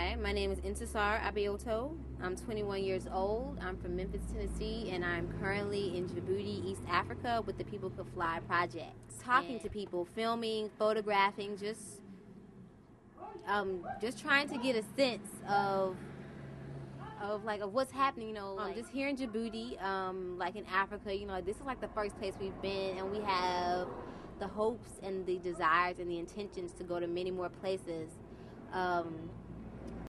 Hi, my name is Intisar Abioto. I'm 21 years old. I'm from Memphis, Tennessee, and I'm currently in Djibouti, East Africa with the People Could Fly project. Talking to people, filming, photographing, just um, just trying to get a sense of of like of what's happening. You know, um, just here in Djibouti, um, like in Africa. You know, this is like the first place we've been, and we have the hopes and the desires and the intentions to go to many more places. Um,